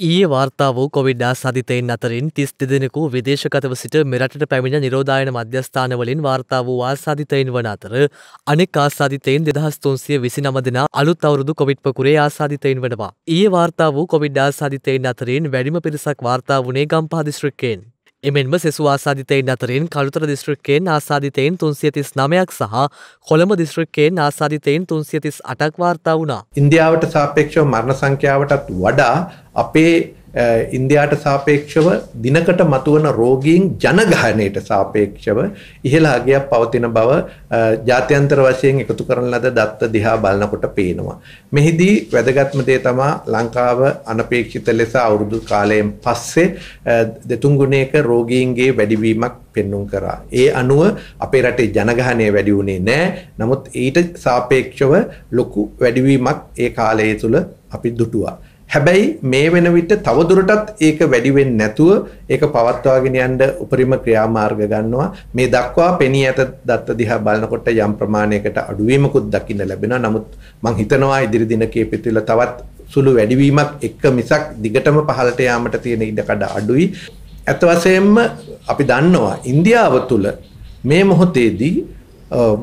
ඊයේ වාර්තා වූ කොවිඩ් ආසාධිතයින් අතරින් තිස් දෙදෙනෙකු විදේශගතව සිට මෙරටට පැමිණ නිරෝධායන මධ්‍යස්ථානවලින් වාර්තා වූ ආසාධිතයින් වන අතර අනෙක් ආසාධිතයින් දෙදහස් තුන්සිය විසි නම දෙනා අලුත් අවුරුදු කොවිඩ් පකුරේ ආසාධිතයින් වනවා. ඊයේ වාර්තා වූ කොවිඩ් ආසාධිතයින් අතරින් වැඩිම පිරිසක් වාර්තා වුණේ ගම්පහ දිස්ත්‍රික්කයෙන්. එමෙන්ම සෙසු ආසාධිතයින් අතරින් කළුතර දිස්ත්‍රික්කයෙන් ආසාධිතයින් තුන්සියතිස් නමයක් සහ කොළඹ දිස්ත්‍රික්කයෙන් ආසාධිතයින් තුන්සියතිස් අටක් වාර්තා වුණා. ඉන්දියාවට සාපේක්ෂව මරණ සංඛ්‍යාවටත් වඩා අපේ ඉන්දයාට සාපේක්ෂව දිනකට මතුවන රෝගීන් ජනගහනයට සාපේක්ෂව ඉහළ අගයක් පවතින බව ජාත්‍යන්තර වශයෙන් එකතු කරන ලද දත්ත දිහා බලනකොට පේනවා. මෙහිදී වැදගත්ම දේ තමා ලංකාව අනපේක්ෂිත ලෙස අවුරුදු කාලයෙන් පස්සේ දෙතුන් ගුණයක රෝගීන්ගේ වැඩිවීමක් පෙන්නුම් කරා. ඒ අනුව අපේ රටේ ජනගහනය වැඩි වුණේ නැහැ. නමුත් ඊට සාපේක්ෂව ලොකු වැඩිවීමක් ඒ කාලය තුල අපි දුටුවා. හැබැයි මේ වෙන විට තවදුරටත් ඒක වැඩි වෙන්නේ නැතුව ඒක පවත්වාගෙන යන්න උපරිම ක්‍රියාමාර්ග ගන්නවා. මේ දක්වා පෙනී ඇත දත්ත දිහා බලනකොට යම් ප්‍රමාණයකට අඩුවීමකුත් දකින්න ලැබෙනවා. නමුත් මම හිතනවා ඉදිරි දිනකයේ පිටුල තවත් සුළු වැඩිවීමක් එක්ක මිසක් දිගටම පහළට යාමට තියෙන ඉඩකඩ අඩුයි. ඇත්ත වශයෙන්ම අපි දන්නවා ඉන්දියාව තුළ මේ මොහොතේදී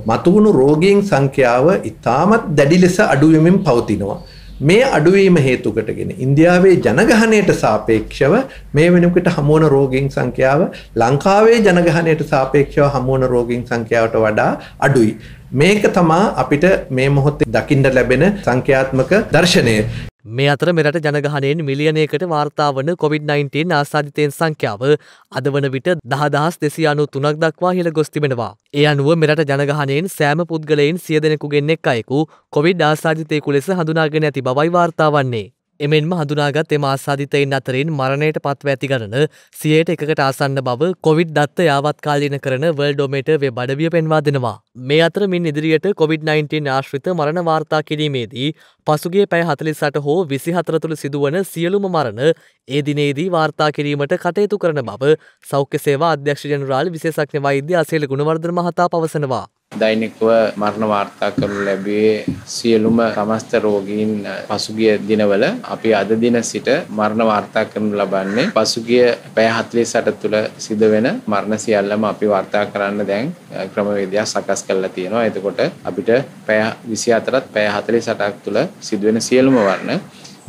මතුවුණු රෝගීන් සංඛ්‍යාව ඉතාමත් දැඩි ලෙස අඩු වෙමින් පවතිනවා. මේ අඩුවීම හේතුකටගෙන ඉන්දියාවේ ජනගහනයට සාපේක්ෂව මේ වෙනකොට හමුවන රෝගීන් සංඛ්‍යාව ලංකාවේ ජනගහනයට සාපේක්ෂව හමුවන රෝගීන් සංඛ්‍යාවට වඩා අඩුයි. මේක තමා අපිට මේ මොහොතේ දකින්න ලැබෙන සංඛ්‍යාත්මක දර්ශනය. මේ අතර මෙරට ජනගහනයෙන් මිලියනයකට වාර්තා වන COොVID-19 ආසාධිතයෙන් සංඛ්‍යාව අද වන විට දහදහස් දෙසි අනු තුනක් දක්වා හිල ගොස් තිබෙනවා. ඒ අනුව මෙරට ජනගහනයෙන් සෑම පුද්ගලයින් සිය දෙනෙකුගෙන් එක් අයෙකු කොවිඩ් ආසාධිතයකු ලෙස හඳුනාගෙන ඇති බවයි වාර්තා වන්නේ. එමෙන්ම හඳුනාගත් එම ආසාධිතයින් අතරින් මරණයට පත්ව ඇති ගණන සියයට එකකට ආසන්න බව කොවිඩ් දත්ත යාවත්කාලීන කරන වර්ල්ඩෝමේට වේ බඩවිය පෙන්වා දෙනවා. මේ අතර මින් ඉදිරියට COොVID-19 ආශ්‍රිත මරණ වාර්තා කිරීමේදී පසුගේ පැය හතලිසට හෝ විසි හතර තුළ සිදුවන සියලුම මරණ ඒ දිනේදී වාර්තා කිරීමට කටයුතු කරන බව සෞඛ්‍ය සේවා අධ්‍යක්ෂ ජනරාල් විශේෂඥ වෛද්‍ය අසේල ගුණවර්ධන මහතා පවසනවා. දෛනිකව මරණ වාර්තා කරනු ලැබුවේ සියලුම සමස්ත රෝගීන් පසුගිය දිනවල අපි අද දින සිට මරණ වාර්තා කරනු ලබන්නේ පසුගිය පැය 48 තුළ සිදුවෙන මරණ සියල්ලම අපි වාර්තා කරන්න දැන් ක්‍රමවේදයක් සකස් කරලා තියෙනවා. එතකොට අපිට පැය 24ත් පැය 48ක් තුළ සිදුවෙන සියලුම මරණ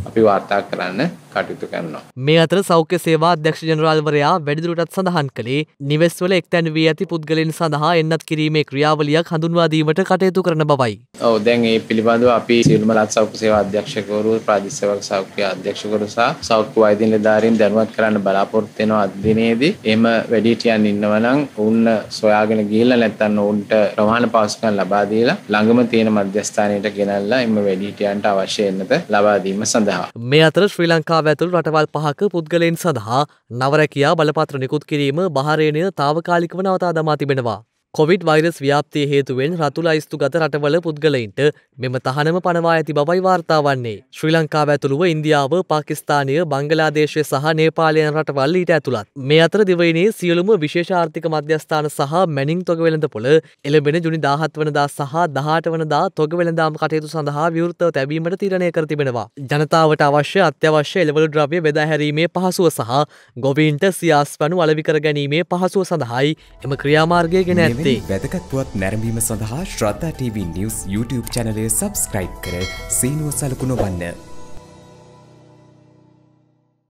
අපි වාර්තා කරන්න කටයුතු කරනවා. මේ අතර සෞඛ්‍ය සේවා අධ්‍යක්ෂ ජනරාල්වරයා වැඩිදුරටත් සඳහන් කළේ නිවෙස්වල එක්තැන් වී ඇති පුද්ගලයන් සඳහා එන්නත් කිරීමේ ක්‍රියාවලියක් හඳුන්වා දීමට කටයුතු කරන බවයි. ඔව් දැන් මේ පිළිබඳව අපි සියලුම රාජ්‍ය සෞඛ්‍ය සේවා අධ්‍යක්ෂකවරු ප්‍රාදේශීය සේවක සෞඛ්‍ය අධ්‍යක්ෂකවරු සහ සෞඛ්‍ය වෛද්‍ය නිලධාරීන් දැනුවත් කරන්න බලාපොරොත්තු වෙනවා අද දිනේදී. එහෙම වැඩිහිටියන් ඉන්නවා නම් ඔවුන් සොයාගෙන ගිහිල්ලා නැත්නම් ඔවුන්ට ප්‍රමාණ පහසුකම් ලබා දීලා ළඟම තියෙන මධ්‍යස්ථානයට ගෙනල්ලා එම වැඩිහිටියන්ට අවශ්‍ය එන්නත ලබා දීම සඳහා. මේ අතර ශ්‍රී ලංකාව ඇතුළු රටවල් පහක පුද්ගලයන් සඳහා නවරැකියා බලපත්‍ර නිකුත් කිරීම බහරේනය තාවකාලිකව නවතා දමා තිබෙනවා. කොවිඩ් වෛරස් ව්‍යාප්තිය හේතුවෙන් රතුල අයිස්තු ගත රටවල පුද්ගලයින්ට මෙම තහනම පනවා ඇති බවයි වාර්තා වන්නේ. ශ්‍රී ලංකාව ඇතුළුව ඉන්දියාව පාකිස්ථානය බංගලාදේශය සහ නේපාලයන රටවල් ඊට ඇතුළත්. මේ අතර දිවයිනේ සියලුම විශේෂාර්ථික මධ්‍යස්ථාන සහ මැනිින් තොගවෙළඳ පොළ එළබෙන ජුනි දාහත් වනදා සහ දහට වනදා තොගවෙළඳාම් කටයුතු සඳහා විවෘත්තව තැබීමට තිරණය කර තිබෙනවා. ජනතාවට අවශ්‍ය අත්‍යවශ්‍ය එළවලු ද්‍රව්‍ය බෙදාහැරීමේ පහසුව සහ ගොවීන්ට සියාස් වනු අලවිකර ගැනීමේ පහසුව සඳහායි එම ක්‍රියාමාර්ගය ගෙන ඇත්තේ. වැදගත්වත් නැරඹීම සඳහා ශ්‍රද්ධා TV නිවස් YouTube චැනලය සබස්ක්‍රයිබ් කර සීනුව සලකුණ වන්න.